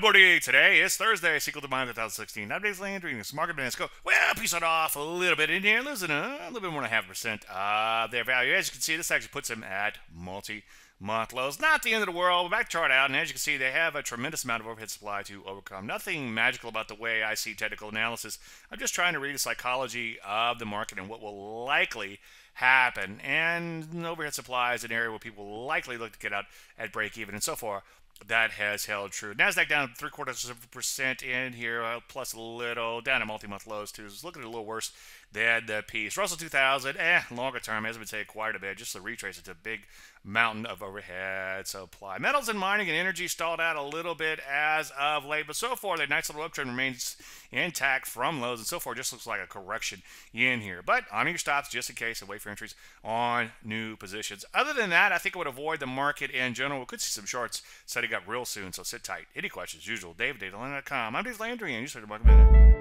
morning. Today is Thursday, sequel to mine 2016. Updates Landry and market bands go. Well, piece it off a little bit in here, losing uh, a little bit more than half percent of their value. As you can see, this actually puts them at multi month lows. Not the end of the world. we Back chart out, and as you can see, they have a tremendous amount of overhead supply to overcome. Nothing magical about the way I see technical analysis. I'm just trying to read the psychology of the market and what will likely happen. And overhead supply is an area where people likely look to get out at break even. And so far, that has held true. Nasdaq down three quarters of a percent in here, uh, plus a little down at multi-month lows too. It's looking a little worse than the piece. Russell 2000, eh, longer term has been saying quite a bit. Just to retrace it to a big mountain of overhead supply. Metals and mining and energy stalled out a little bit as of late, but so far the nice little uptrend remains intact from lows, and so far just looks like a correction in here. But on your stops just in case and wait for entries on new positions. Other than that, I think I would avoid the market in general. We could see some shorts setting up real soon, so sit tight. Any questions, usual, Dave, I'm Dave Landry, and you started talking about